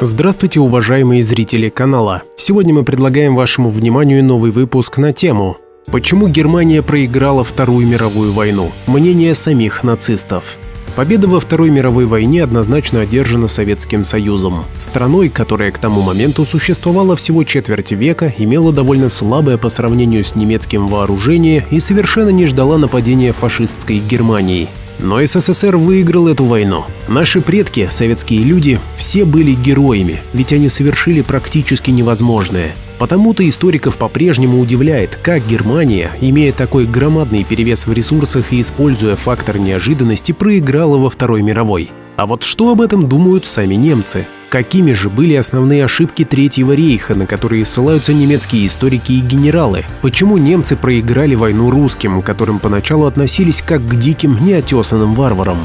Здравствуйте, уважаемые зрители канала. Сегодня мы предлагаем вашему вниманию новый выпуск на тему «Почему Германия проиграла Вторую мировую войну? Мнение самих нацистов». Победа во Второй мировой войне однозначно одержана Советским Союзом. Страной, которая к тому моменту существовала всего четверть века, имела довольно слабое по сравнению с немецким вооружение и совершенно не ждала нападения фашистской Германии. Но СССР выиграл эту войну. Наши предки, советские люди, все были героями, ведь они совершили практически невозможное. Потому-то историков по-прежнему удивляет, как Германия, имея такой громадный перевес в ресурсах и используя фактор неожиданности, проиграла во Второй мировой. А вот что об этом думают сами немцы? Какими же были основные ошибки Третьего рейха, на которые ссылаются немецкие историки и генералы? Почему немцы проиграли войну русским, которым поначалу относились как к диким, неотесанным варварам?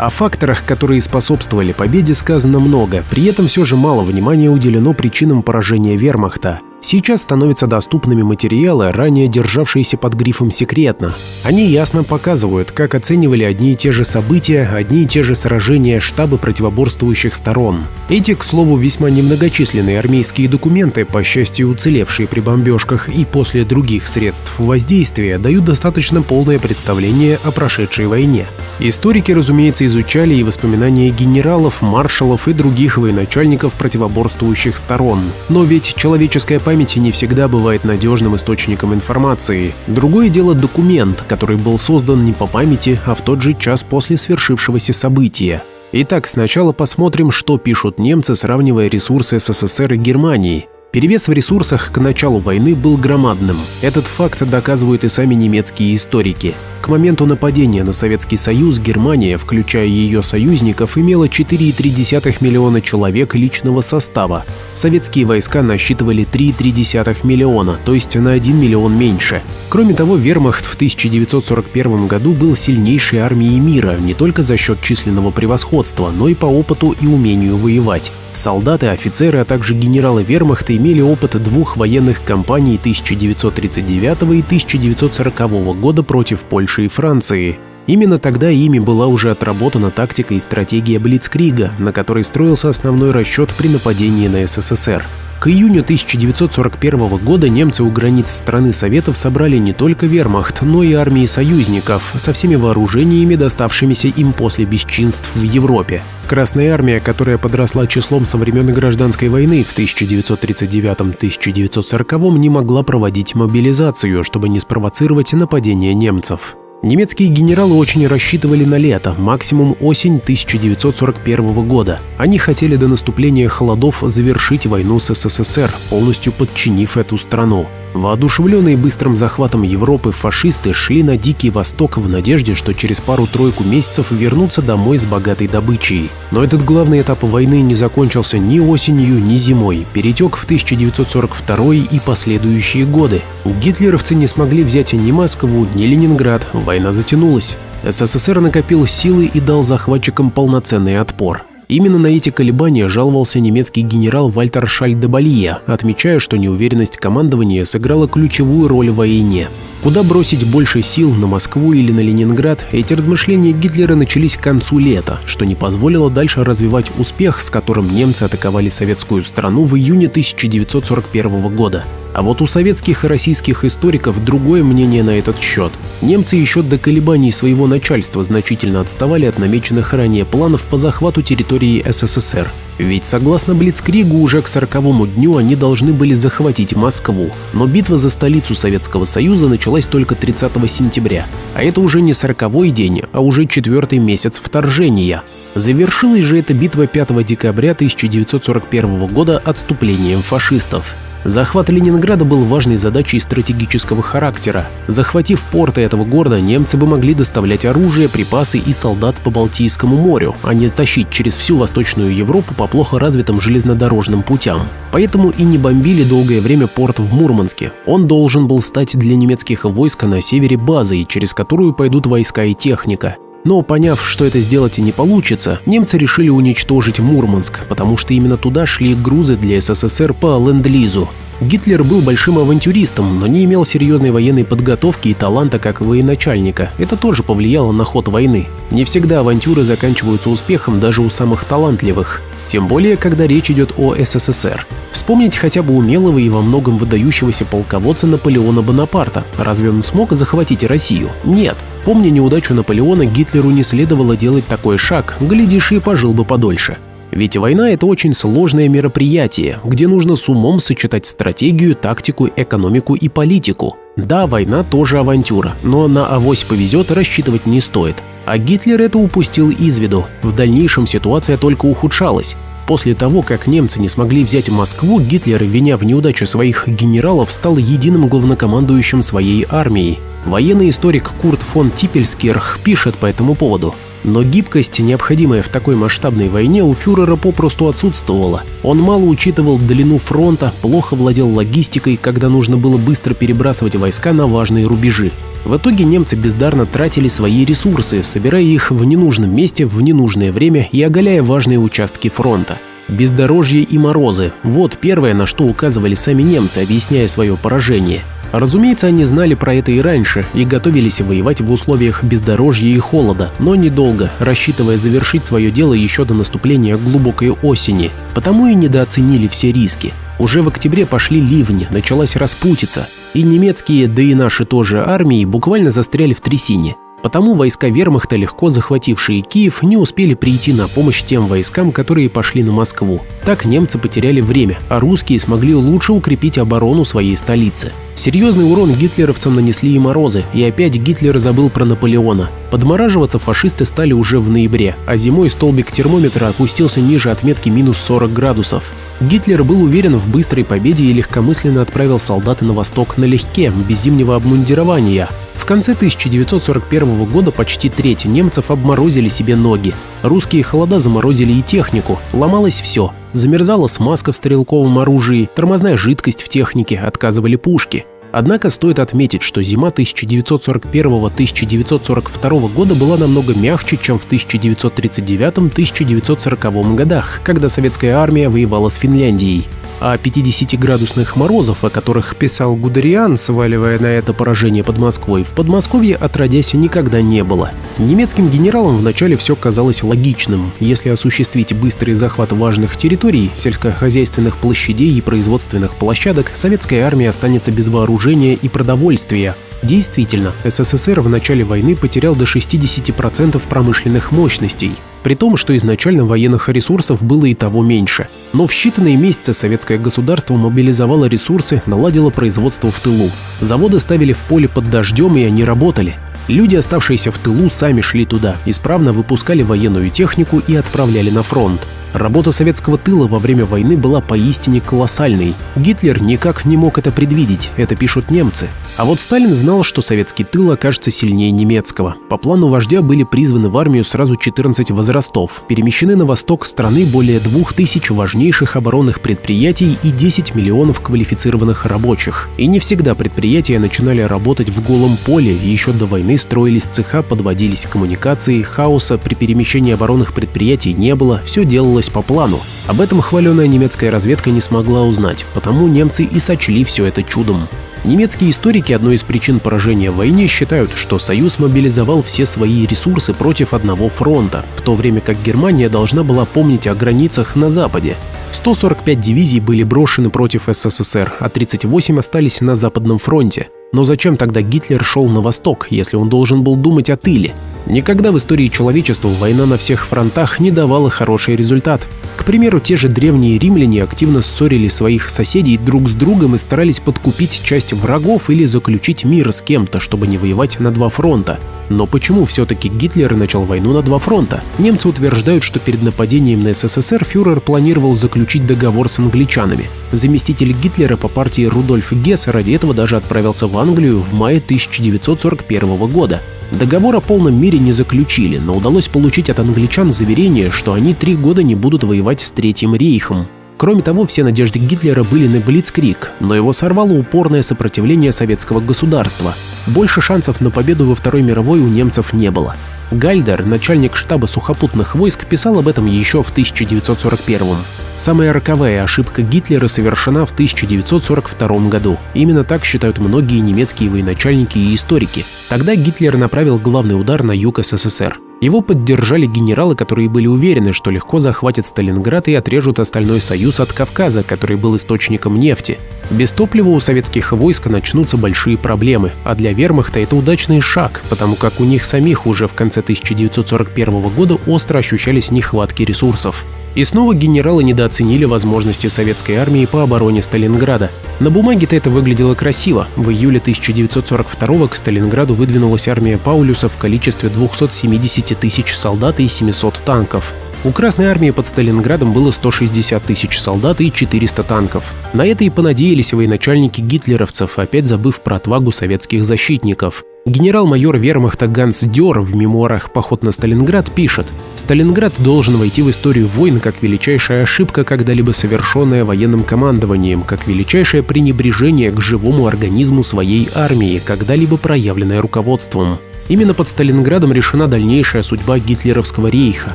О факторах, которые способствовали победе, сказано много, при этом все же мало внимания уделено причинам поражения вермахта. Сейчас становятся доступными материалы, ранее державшиеся под грифом «секретно». Они ясно показывают, как оценивали одни и те же события, одни и те же сражения штабы противоборствующих сторон. Эти, к слову, весьма немногочисленные армейские документы, по счастью уцелевшие при бомбежках и после других средств воздействия, дают достаточно полное представление о прошедшей войне. Историки, разумеется, изучали и воспоминания генералов, маршалов и других военачальников противоборствующих сторон. Но ведь человеческая память не всегда бывает надежным источником информации. Другое дело документ, который был создан не по памяти, а в тот же час после свершившегося события. Итак, сначала посмотрим, что пишут немцы, сравнивая ресурсы СССР и Германии. Перевес в ресурсах к началу войны был громадным. Этот факт доказывают и сами немецкие историки. К моменту нападения на Советский Союз Германия, включая ее союзников, имела 4,3 миллиона человек личного состава. Советские войска насчитывали 3,3 миллиона, то есть на 1 миллион меньше. Кроме того, вермахт в 1941 году был сильнейшей армией мира не только за счет численного превосходства, но и по опыту и умению воевать. Солдаты, офицеры, а также генералы вермахта имели опыт двух военных кампаний 1939 и 1940 года против Польши и Франции. Именно тогда ими была уже отработана тактика и стратегия Блицкрига, на которой строился основной расчет при нападении на СССР. К июню 1941 года немцы у границ страны Советов собрали не только вермахт, но и армии союзников со всеми вооружениями, доставшимися им после бесчинств в Европе. Красная армия, которая подросла числом со времен гражданской войны в 1939-1940, не могла проводить мобилизацию, чтобы не спровоцировать нападение немцев. Немецкие генералы очень рассчитывали на лето, максимум осень 1941 года. Они хотели до наступления холодов завершить войну с СССР, полностью подчинив эту страну. Воодушевленные быстрым захватом Европы фашисты шли на Дикий Восток в надежде, что через пару-тройку месяцев вернутся домой с богатой добычей. Но этот главный этап войны не закончился ни осенью, ни зимой, перетек в 1942 и последующие годы. Гитлеровцы не смогли взять ни Москву, ни Ленинград, война затянулась. СССР накопил силы и дал захватчикам полноценный отпор. Именно на эти колебания жаловался немецкий генерал Вальтер Шальдебалье, отмечая, что неуверенность командования сыграла ключевую роль в войне. Куда бросить больше сил, на Москву или на Ленинград, эти размышления Гитлера начались к концу лета, что не позволило дальше развивать успех, с которым немцы атаковали советскую страну в июне 1941 года. А вот у советских и российских историков другое мнение на этот счет. Немцы еще до колебаний своего начальства значительно отставали от намеченных ранее планов по захвату территории СССР. Ведь согласно Блицкригу уже к сороковому дню они должны были захватить Москву. Но битва за столицу Советского Союза началась только 30 сентября. А это уже не сороковой день, а уже четвертый месяц вторжения. Завершилась же эта битва 5 декабря 1941 года отступлением фашистов. Захват Ленинграда был важной задачей стратегического характера. Захватив порты этого города, немцы бы могли доставлять оружие, припасы и солдат по Балтийскому морю, а не тащить через всю Восточную Европу по плохо развитым железнодорожным путям. Поэтому и не бомбили долгое время порт в Мурманске. Он должен был стать для немецких войск на севере базой, через которую пойдут войска и техника. Но поняв, что это сделать и не получится, немцы решили уничтожить Мурманск, потому что именно туда шли грузы для СССР по Ленд-Лизу. Гитлер был большим авантюристом, но не имел серьезной военной подготовки и таланта как военачальника. Это тоже повлияло на ход войны. Не всегда авантюры заканчиваются успехом даже у самых талантливых. Тем более, когда речь идет о СССР. Вспомнить хотя бы умелого и во многом выдающегося полководца Наполеона Бонапарта. Разве он смог захватить Россию? Нет. Помня неудачу Наполеона, Гитлеру не следовало делать такой шаг, глядишь, и пожил бы подольше. Ведь война – это очень сложное мероприятие, где нужно с умом сочетать стратегию, тактику, экономику и политику. Да, война тоже авантюра, но на авось повезет рассчитывать не стоит. А Гитлер это упустил из виду. В дальнейшем ситуация только ухудшалась. После того, как немцы не смогли взять Москву, Гитлер, виня в неудачу своих генералов, стал единым главнокомандующим своей армией. Военный историк Курт фон Типельскирх пишет по этому поводу. Но гибкость, необходимая в такой масштабной войне, у фюрера попросту отсутствовала. Он мало учитывал длину фронта, плохо владел логистикой, когда нужно было быстро перебрасывать войска на важные рубежи. В итоге немцы бездарно тратили свои ресурсы, собирая их в ненужном месте в ненужное время и оголяя важные участки фронта. Бездорожье и морозы – вот первое, на что указывали сами немцы, объясняя свое поражение. Разумеется, они знали про это и раньше и готовились воевать в условиях бездорожья и холода, но недолго, рассчитывая завершить свое дело еще до наступления глубокой осени, потому и недооценили все риски. Уже в октябре пошли ливни, началась распутица, и немецкие, да и наши тоже армии буквально застряли в трясине. Потому войска вермахта, легко захватившие Киев, не успели прийти на помощь тем войскам, которые пошли на Москву. Так немцы потеряли время, а русские смогли лучше укрепить оборону своей столицы. Серьезный урон гитлеровцам нанесли и морозы, и опять Гитлер забыл про Наполеона. Подмораживаться фашисты стали уже в ноябре, а зимой столбик термометра опустился ниже отметки минус 40 градусов. Гитлер был уверен в быстрой победе и легкомысленно отправил солдаты на восток налегке, без зимнего обмундирования, в конце 1941 года почти треть немцев обморозили себе ноги. Русские холода заморозили и технику, ломалось все. Замерзала смазка в стрелковом оружии, тормозная жидкость в технике, отказывали пушки. Однако стоит отметить, что зима 1941-1942 года была намного мягче, чем в 1939-1940 годах, когда советская армия воевала с Финляндией а 50-градусных морозов, о которых писал Гудериан, сваливая на это поражение под Москвой, в Подмосковье отродясь никогда не было. Немецким генералам вначале все казалось логичным. Если осуществить быстрый захват важных территорий, сельскохозяйственных площадей и производственных площадок, советская армия останется без вооружения и продовольствия, Действительно, СССР в начале войны потерял до 60% промышленных мощностей, при том, что изначально военных ресурсов было и того меньше. Но в считанные месяцы советское государство мобилизовало ресурсы, наладило производство в тылу. Заводы ставили в поле под дождем, и они работали. Люди, оставшиеся в тылу, сами шли туда, исправно выпускали военную технику и отправляли на фронт. Работа советского тыла во время войны была поистине колоссальной. Гитлер никак не мог это предвидеть, это пишут немцы. А вот Сталин знал, что советский тыл окажется сильнее немецкого. По плану вождя были призваны в армию сразу 14 возрастов, перемещены на восток страны более 2000 важнейших оборонных предприятий и 10 миллионов квалифицированных рабочих. И не всегда предприятия начинали работать в голом поле, и еще до войны строились цеха, подводились коммуникации, хаоса при перемещении оборонных предприятий не было, все делалось делалось по плану. Об этом хваленая немецкая разведка не смогла узнать, потому немцы и сочли все это чудом. Немецкие историки одной из причин поражения в войне считают, что Союз мобилизовал все свои ресурсы против одного фронта, в то время как Германия должна была помнить о границах на Западе. 145 дивизий были брошены против СССР, а 38 остались на Западном фронте. Но зачем тогда Гитлер шел на восток, если он должен был думать о тыле? Никогда в истории человечества война на всех фронтах не давала хороший результат. К примеру, те же древние римляне активно ссорили своих соседей друг с другом и старались подкупить часть врагов или заключить мир с кем-то, чтобы не воевать на два фронта. Но почему все-таки Гитлер начал войну на два фронта? Немцы утверждают, что перед нападением на СССР фюрер планировал заключить договор с англичанами. Заместитель Гитлера по партии Рудольф Гесс ради этого даже отправился в Англию в мае 1941 года. Договор о полном мире не заключили, но удалось получить от англичан заверение, что они три года не будут воевать с Третьим рейхом. Кроме того, все надежды Гитлера были на Блицкрик, но его сорвало упорное сопротивление советского государства. Больше шансов на победу во Второй мировой у немцев не было. Гальдер, начальник штаба сухопутных войск, писал об этом еще в 1941 -м. Самая роковая ошибка Гитлера совершена в 1942 году. Именно так считают многие немецкие военачальники и историки. Тогда Гитлер направил главный удар на юг СССР. Его поддержали генералы, которые были уверены, что легко захватят Сталинград и отрежут остальной союз от Кавказа, который был источником нефти. Без топлива у советских войск начнутся большие проблемы, а для вермахта это удачный шаг, потому как у них самих уже в конце 1941 года остро ощущались нехватки ресурсов. И снова генералы недооценили возможности советской армии по обороне Сталинграда. На бумаге-то это выглядело красиво. В июле 1942 к Сталинграду выдвинулась армия Паулюса в количестве 270 тысяч солдат и 700 танков. У Красной армии под Сталинградом было 160 тысяч солдат и 400 танков. На это и понадеялись военачальники гитлеровцев, опять забыв про отвагу советских защитников. Генерал-майор вермахта Ганс Дёр в мемуарах «Поход на Сталинград» пишет «Сталинград должен войти в историю войн как величайшая ошибка, когда-либо совершенная военным командованием, как величайшее пренебрежение к живому организму своей армии, когда-либо проявленное руководством». Именно под Сталинградом решена дальнейшая судьба гитлеровского рейха.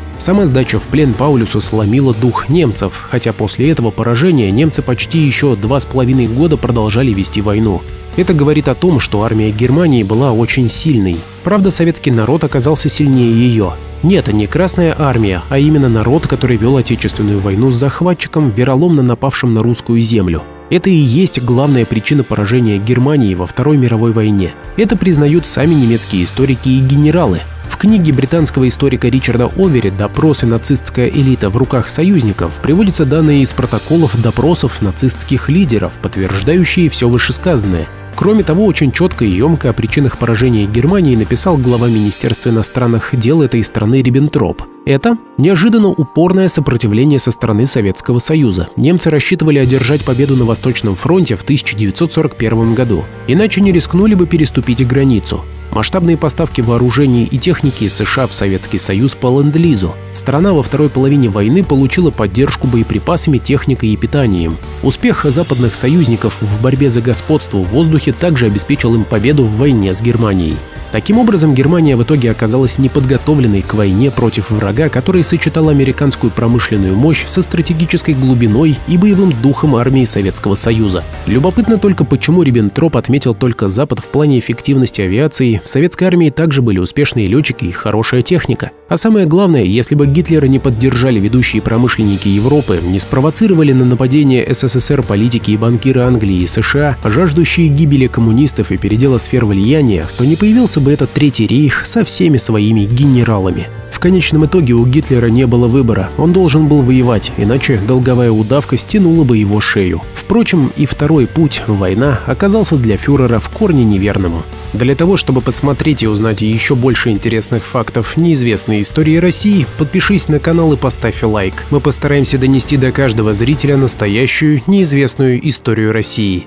Сама сдача в плен Паулюса сломила дух немцев, хотя после этого поражения немцы почти еще два с половиной года продолжали вести войну. Это говорит о том, что армия Германии была очень сильной. Правда, советский народ оказался сильнее ее. Нет, не Красная армия, а именно народ, который вел Отечественную войну с захватчиком, вероломно напавшим на русскую землю. Это и есть главная причина поражения Германии во Второй мировой войне. Это признают сами немецкие историки и генералы. В книге британского историка Ричарда Овери «Допросы нацистская элита в руках союзников» приводятся данные из протоколов допросов нацистских лидеров, подтверждающие все вышесказанное. Кроме того, очень четко и емко о причинах поражения Германии написал глава Министерства иностранных дел этой страны Риббентроп. Это неожиданно упорное сопротивление со стороны Советского Союза. Немцы рассчитывали одержать победу на Восточном фронте в 1941 году, иначе не рискнули бы переступить границу. Масштабные поставки вооружений и техники из США в Советский Союз по ленд-лизу. Страна во второй половине войны получила поддержку боеприпасами, техникой и питанием. Успех западных союзников в борьбе за господство в воздухе также обеспечил им победу в войне с Германией. Таким образом, Германия в итоге оказалась неподготовленной к войне против врага, который сочетал американскую промышленную мощь со стратегической глубиной и боевым духом армии Советского Союза. Любопытно только, почему Риббентроп отметил только Запад в плане эффективности авиации, в советской армии также были успешные летчики и хорошая техника. А самое главное, если бы Гитлера не поддержали ведущие промышленники Европы, не спровоцировали на нападение СССР политики и банкиры Англии и США, жаждущие гибели коммунистов и передела сфер влияния, то не появился бы этот Третий рейх со всеми своими генералами. Конечном итоге у Гитлера не было выбора, он должен был воевать, иначе долговая удавка стянула бы его шею. Впрочем, и второй путь, война, оказался для фюрера в корне неверным. Для того, чтобы посмотреть и узнать еще больше интересных фактов неизвестной истории России, подпишись на канал и поставь лайк. Мы постараемся донести до каждого зрителя настоящую, неизвестную историю России.